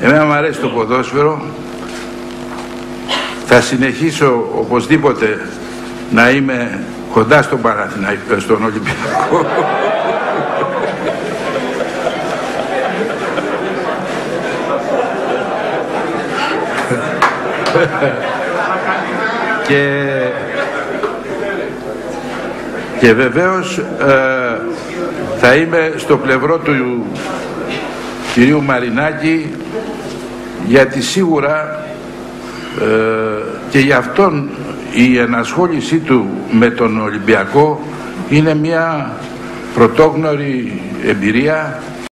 Εμένα μου αρέσει το ποδόσφαιρο. Θα συνεχίσω οπωσδήποτε να είμαι κοντά στον Παναθηναϊκό, στον Ολυμπιακό. και, και βεβαίως ε, θα είμαι στο πλευρό του κυρίου Μαρινάκη γιατί σίγουρα ε, και για αυτόν η ενασχόλησή του με τον Ολυμπιακό είναι μια πρωτόγνωρη εμπειρία